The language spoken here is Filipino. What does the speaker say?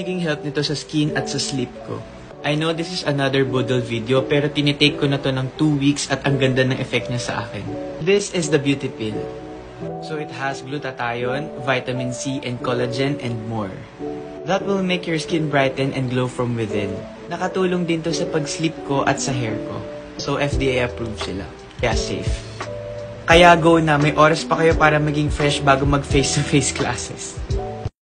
Naging help nito sa skin at sa sleep ko. I know this is another budol video pero tinitake ko na to ng 2 weeks at ang ganda ng effect niya sa akin. This is the beauty pill. So it has glutathione, vitamin C, and collagen and more. That will make your skin brighten and glow from within. Nakatulong din to sa pag-sleep ko at sa hair ko. So FDA approved sila. Kaya safe. Kaya go na, may oras pa kayo para maging fresh bago mag face-to-face classes.